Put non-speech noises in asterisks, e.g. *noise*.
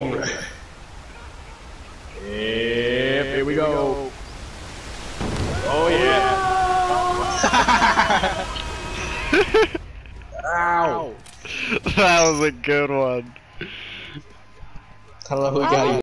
Yep, here we go. Oh yeah. *laughs* Ow. that was a good one. Hello, don't who got oh. you.